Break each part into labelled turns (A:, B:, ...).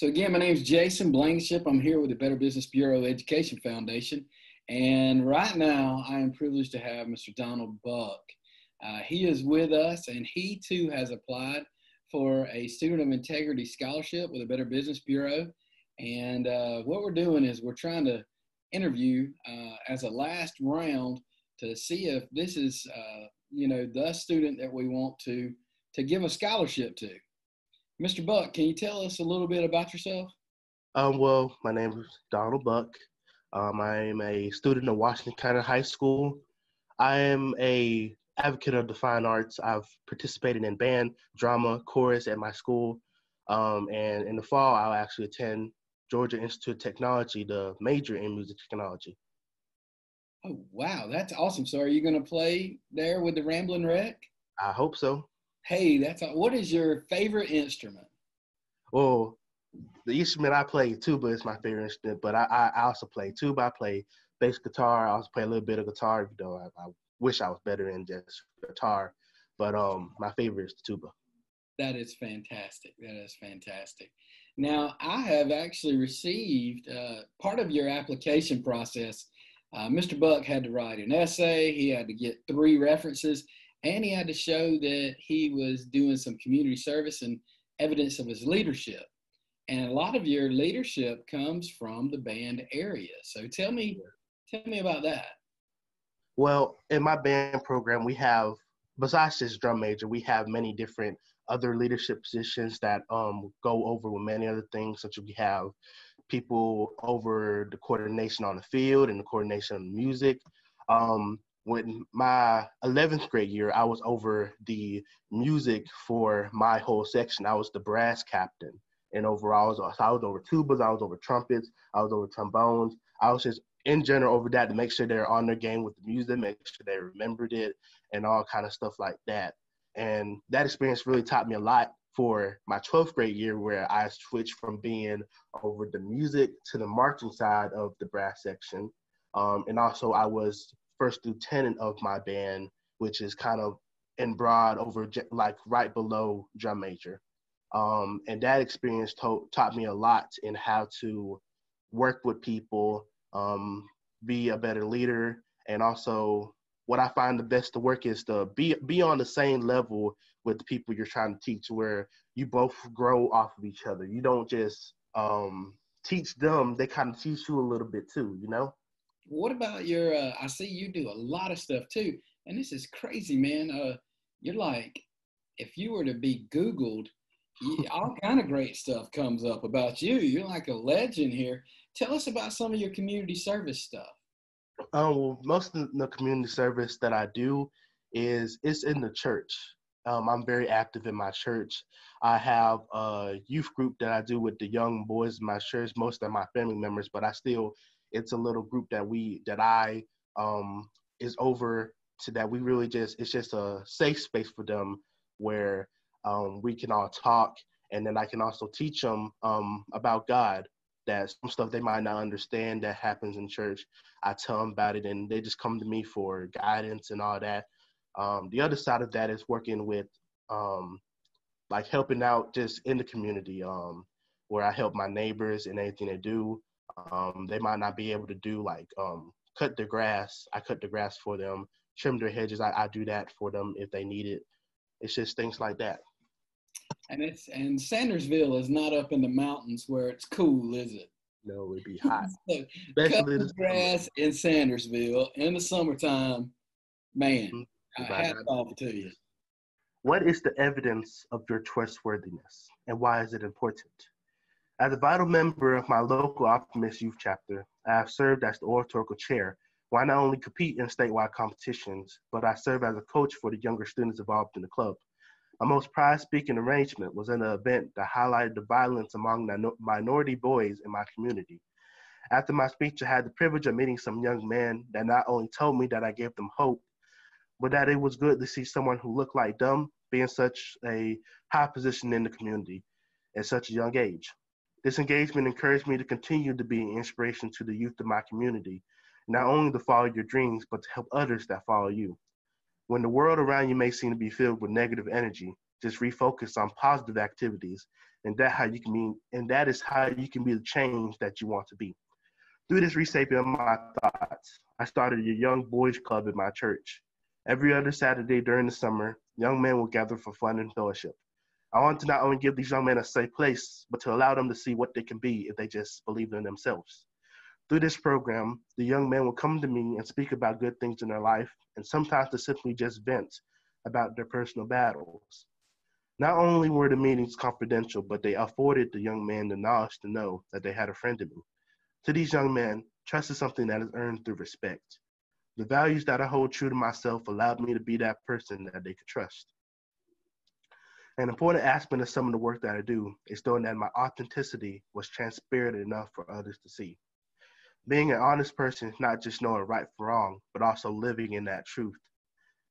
A: So again, my name is Jason Blankenship. I'm here with the Better Business Bureau Education Foundation. And right now, I am privileged to have Mr. Donald Buck. Uh, he is with us, and he too has applied for a Student of Integrity Scholarship with the Better Business Bureau. And uh, what we're doing is we're trying to interview uh, as a last round to see if this is, uh, you know, the student that we want to to give a scholarship to. Mr. Buck, can you tell us a little bit about yourself?
B: Um, well, my name is Donald Buck. Um, I am a student at Washington County High School. I am a advocate of the fine arts. I've participated in band, drama, chorus at my school. Um, and in the fall, I'll actually attend Georgia Institute of Technology, the major in music technology.
A: Oh, wow. That's awesome. So are you going to play there with the Ramblin' Wreck?
B: I hope so.
A: Hey, that's what is your favorite instrument?
B: Well, the instrument I play tuba is my favorite instrument, but I, I also play tuba. I play bass guitar. I also play a little bit of guitar, even though I, I wish I was better in just guitar. But um, my favorite is the tuba.
A: That is fantastic. That is fantastic. Now, I have actually received uh, part of your application process. Uh, Mr. Buck had to write an essay. He had to get three references, and he had to show that he was doing some community service and evidence of his leadership. And a lot of your leadership comes from the band area. So tell me, tell me about that.
B: Well, in my band program, we have besides this drum major, we have many different other leadership positions that um, go over with many other things, such as we have people over the coordination on the field and the coordination of music. Um, when my 11th grade year, I was over the music for my whole section. I was the brass captain. And overall, I was, I was over tubas, I was over trumpets, I was over trombones. I was just in general over that to make sure they're on their game with the music, make sure they remembered it, and all kind of stuff like that. And that experience really taught me a lot for my 12th grade year, where I switched from being over the music to the marching side of the brass section. Um, and also, I was first lieutenant of my band, which is kind of in broad over like right below drum major. Um, and that experience to- taught me a lot in how to work with people, um, be a better leader, and also what I find the best to work is to be be on the same level with the people you're trying to teach, where you both grow off of each other. You don't just um, teach them; they kind of teach you a little bit too. You know.
A: What about your? Uh, I see you do a lot of stuff too, and this is crazy, man. Uh, you're like, if you were to be Googled, all kind of great stuff comes up about you. You're like a legend here. Tell us about some of your community service stuff.
B: Um, well, most of the community service that I do is it's in the church. Um, I'm very active in my church. I have a youth group that I do with the young boys in my church. Most of my family members, but I still, it's a little group that we that I um is over to that we really just it's just a safe space for them where um, we can all talk, and then I can also teach them um, about God that some stuff they might not understand that happens in church. I tell them about it, and they just come to me for guidance and all that. Um, the other side of that is working with, um, like helping out just in the community, um, where I help my neighbors and anything they do. Um, they might not be able to do like um, cut the grass. I cut the grass for them. Trim their hedges. I, I do that for them if they need it. It's just things like that.
A: And it's and Sandersville is not up in the mountains where it's cool, is it?
B: No, it'd be hot.
A: so Especially the grass in Sandersville in the summertime, man. Mm-hmm. Hats off to you.
B: What is the evidence of your trustworthiness, and why is it important? As a vital member of my local Optimist Youth Chapter, I have served as the oratorical chair, where I not only compete in statewide competitions, but I serve as a coach for the younger students involved in the club. My most prized speaking arrangement was in an event that highlighted the violence among minority boys in my community. After my speech, I had the privilege of meeting some young men that not only told me that I gave them hope, but that it was good to see someone who looked like them be in such a high position in the community at such a young age. This engagement encouraged me to continue to be an inspiration to the youth of my community, not only to follow your dreams, but to help others that follow you. When the world around you may seem to be filled with negative energy, just refocus on positive activities and that how you can be, and that is how you can be the change that you want to be. Through this reshaping of my thoughts, I started a young boys club in my church. Every other Saturday during the summer, young men will gather for fun and fellowship. I want to not only give these young men a safe place, but to allow them to see what they can be if they just believe in themselves. Through this program, the young men will come to me and speak about good things in their life, and sometimes to simply just vent about their personal battles. Not only were the meetings confidential, but they afforded the young men the knowledge to know that they had a friend in me. To these young men, trust is something that is earned through respect. The values that I hold true to myself allowed me to be that person that they could trust. An important aspect of some of the work that I do is knowing that my authenticity was transparent enough for others to see. Being an honest person is not just knowing right from wrong, but also living in that truth.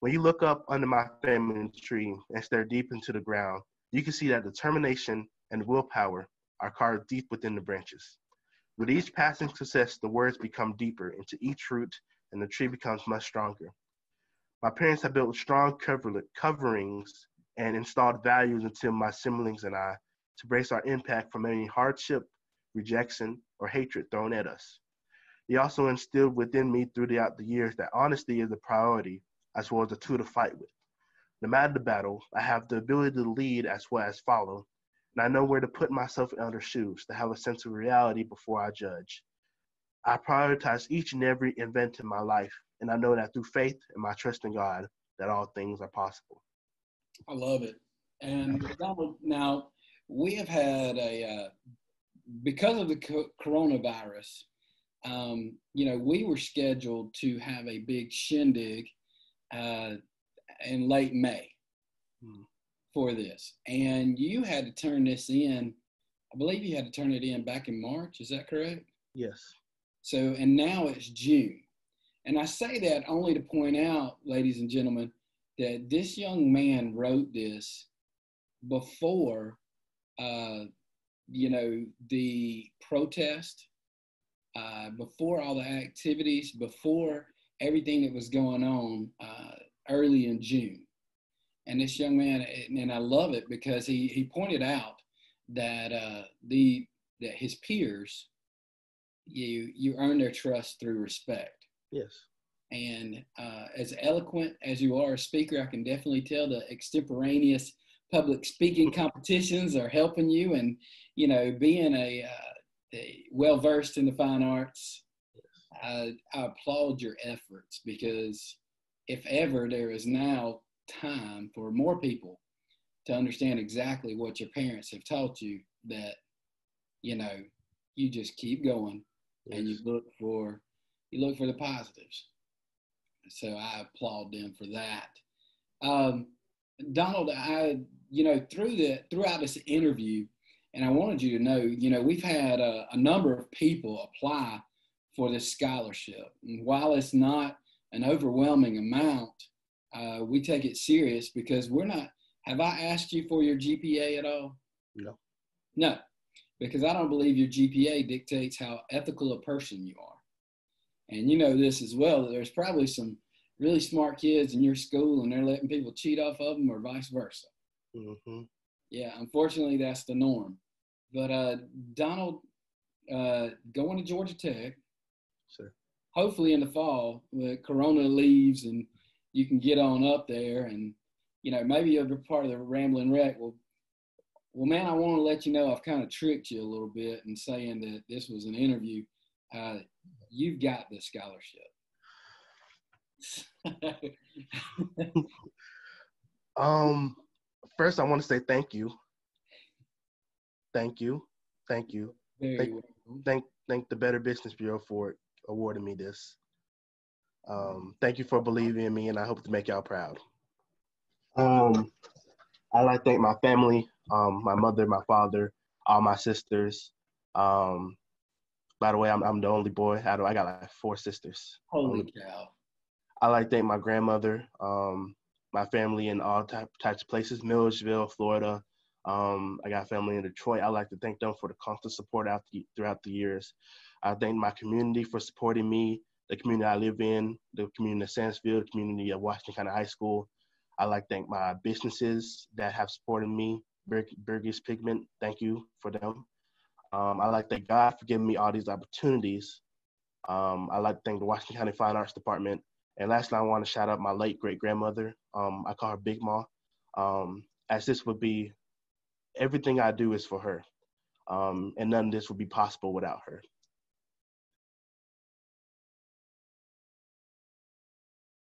B: When you look up under my family tree and stare deep into the ground, you can see that determination and willpower are carved deep within the branches. With each passing success, the words become deeper into each root and the tree becomes much stronger. My parents have built strong coverings and installed values into my siblings and I to brace our impact from any hardship, rejection, or hatred thrown at us. He also instilled within me throughout the years that honesty is a priority as well as a tool to fight with. No matter the battle, I have the ability to lead as well as follow, and I know where to put myself in other shoes to have a sense of reality before I judge. I prioritize each and every event in my life, and I know that through faith and my trust in God, that all things are possible.
A: I love it. And now we have had a uh, because of the co- coronavirus. Um, you know, we were scheduled to have a big shindig uh, in late May hmm. for this, and you had to turn this in. I believe you had to turn it in back in March. Is that correct?
B: Yes.
A: So, and now it's June. And I say that only to point out, ladies and gentlemen, that this young man wrote this before, uh, you know, the protest, uh, before all the activities, before everything that was going on uh, early in June. And this young man, and I love it because he, he pointed out that uh, the that his peers, you you earn their trust through respect.
B: Yes.
A: And uh, as eloquent as you are a speaker, I can definitely tell the extemporaneous public speaking competitions are helping you. And, you know, being a, uh, a well versed in the fine arts, I, I applaud your efforts because if ever there is now time for more people to understand exactly what your parents have taught you that you know you just keep going yes. and you look for you look for the positives so I applaud them for that. Um, Donald, I, you know, through the throughout this interview, and I wanted you to know, you know, we've had a, a number of people apply for this scholarship. And while it's not an overwhelming amount, uh, we take it serious because we're not. Have I asked you for your GPA at all?
B: No.
A: No, because I don't believe your GPA dictates how ethical a person you are and you know this as well, that there's probably some really smart kids in your school and they're letting people cheat off of them or vice versa. Mm-hmm. Yeah, unfortunately, that's the norm. But uh, Donald, uh, going to Georgia Tech,
B: sure.
A: hopefully in the fall, when Corona leaves and you can get on up there and, you know, maybe you'll be part of the Rambling Wreck. Well, well, man, I want to let you know I've kind of tricked you a little bit in saying that this was an interview. Uh, you've got the scholarship.
B: um, first, I want to say thank you. Thank you. Thank you. thank, thank, thank the Better Business Bureau for awarding me this. Um, thank you for believing in me, and I hope to make y'all proud. Um, I like to thank my family, um, my mother, my father, all my sisters, um, by the way, I'm I'm the only boy. I, I got like four sisters.
A: Holy cow!
B: I like to thank my grandmother, um, my family in all type, types of places, Milledgeville, Florida. Um, I got family in Detroit. I like to thank them for the constant support out the, throughout the years. I thank my community for supporting me, the community I live in, the community of Sandersville, the community of Washington County High School. I like to thank my businesses that have supported me, Burgess Pigment. Thank you for them. Um, I like to thank God for giving me all these opportunities. Um, I like to thank the Washington County Fine Arts Department. And lastly, I want to shout out my late great grandmother. Um, I call her Big Ma, um, as this would be everything I do is for her. Um, and none of this would be possible without her.